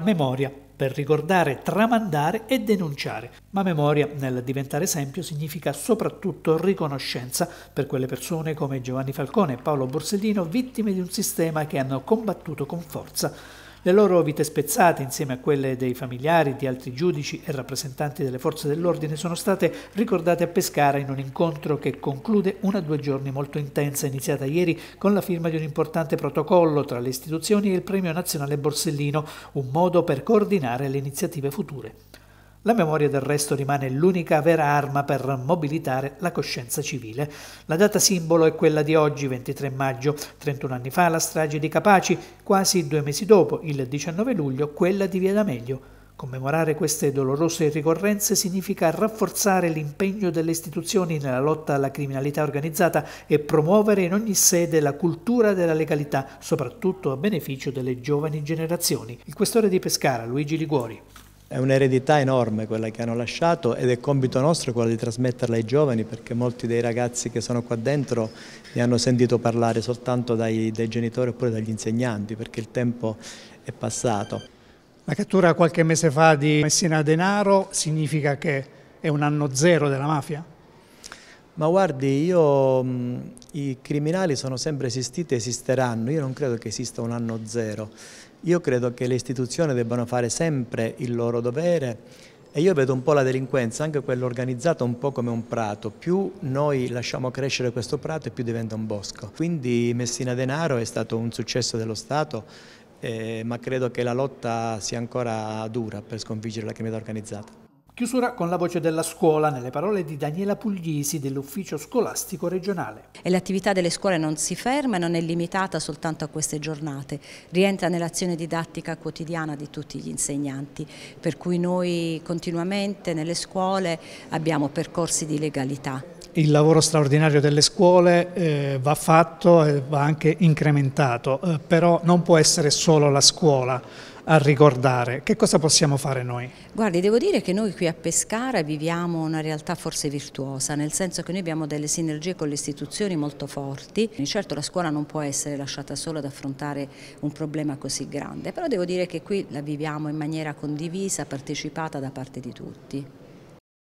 Memoria per ricordare, tramandare e denunciare. Ma memoria nel diventare esempio significa soprattutto riconoscenza per quelle persone come Giovanni Falcone e Paolo Borsellino, vittime di un sistema che hanno combattuto con forza le loro vite spezzate, insieme a quelle dei familiari di altri giudici e rappresentanti delle forze dell'ordine, sono state ricordate a Pescara in un incontro che conclude una due giorni molto intensa, iniziata ieri con la firma di un importante protocollo tra le istituzioni e il Premio Nazionale Borsellino, un modo per coordinare le iniziative future. La memoria del resto rimane l'unica vera arma per mobilitare la coscienza civile. La data simbolo è quella di oggi, 23 maggio, 31 anni fa la strage di Capaci, quasi due mesi dopo, il 19 luglio, quella di Via D'Amelio. Commemorare queste dolorose ricorrenze significa rafforzare l'impegno delle istituzioni nella lotta alla criminalità organizzata e promuovere in ogni sede la cultura della legalità, soprattutto a beneficio delle giovani generazioni. Il questore di Pescara, Luigi Liguori. È un'eredità enorme quella che hanno lasciato ed è compito nostro quello di trasmetterla ai giovani perché molti dei ragazzi che sono qua dentro ne hanno sentito parlare soltanto dai, dai genitori oppure dagli insegnanti perché il tempo è passato. La cattura qualche mese fa di Messina Denaro significa che è un anno zero della mafia? Ma guardi, io, mh, i criminali sono sempre esistiti e esisteranno, io non credo che esista un anno zero. Io credo che le istituzioni debbano fare sempre il loro dovere e io vedo un po' la delinquenza, anche quella organizzata, un po' come un prato. Più noi lasciamo crescere questo prato e più diventa un bosco. Quindi Messina Denaro è stato un successo dello Stato, eh, ma credo che la lotta sia ancora dura per sconfiggere la criminalità organizzata. Chiusura con la voce della scuola, nelle parole di Daniela Puglisi dell'ufficio scolastico regionale. E l'attività delle scuole non si ferma e non è limitata soltanto a queste giornate, rientra nell'azione didattica quotidiana di tutti gli insegnanti, per cui noi continuamente nelle scuole abbiamo percorsi di legalità. Il lavoro straordinario delle scuole eh, va fatto e va anche incrementato, eh, però non può essere solo la scuola a ricordare. Che cosa possiamo fare noi? Guardi, devo dire che noi qui a Pescara viviamo una realtà forse virtuosa, nel senso che noi abbiamo delle sinergie con le istituzioni molto forti. Certo la scuola non può essere lasciata sola ad affrontare un problema così grande, però devo dire che qui la viviamo in maniera condivisa, partecipata da parte di tutti.